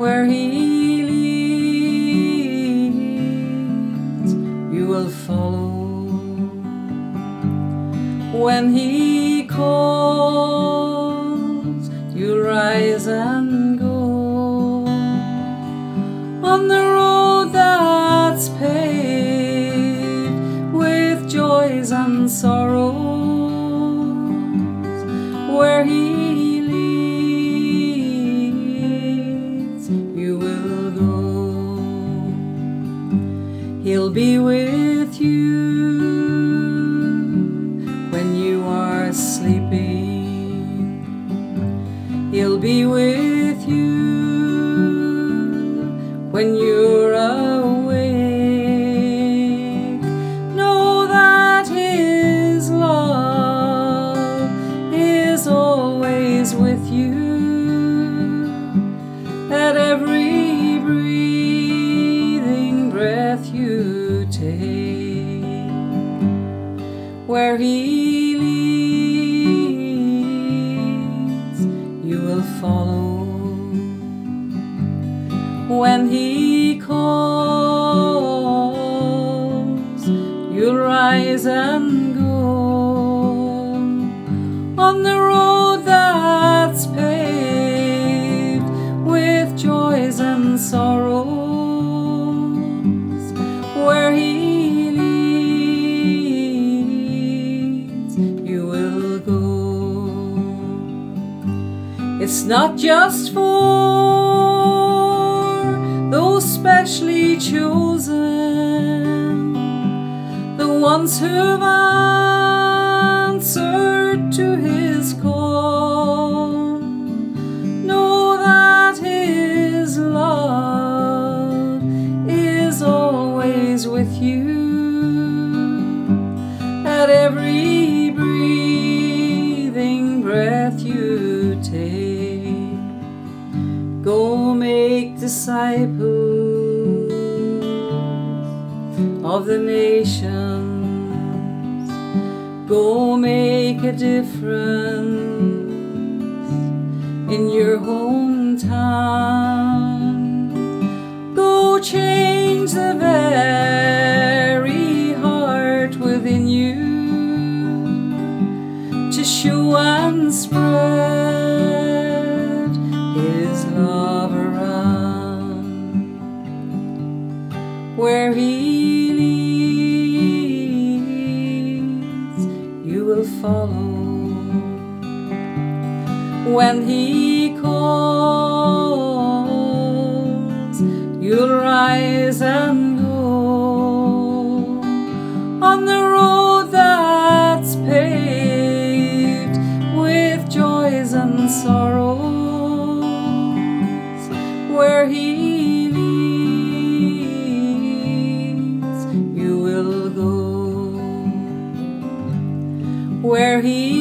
where He leads, you will follow. When He calls, you rise and go on the road that's paved with joys and sorrows. He'll be with you when you are sleeping. He'll be with you when you're awake. Know that His love is always with you where He leads, you will follow. When He calls, you'll rise and go on the road that's paved with joys and sorrows, It's not just for those specially chosen, the ones who've answered to His call. Know that His love is always with you at every breathing breath you take. Go make disciples of the nations. Go make a difference in your hometown. Go change the very when he calls. You'll rise and go on the road that's paved with joys and sorrows, where he leads, you will go. Where he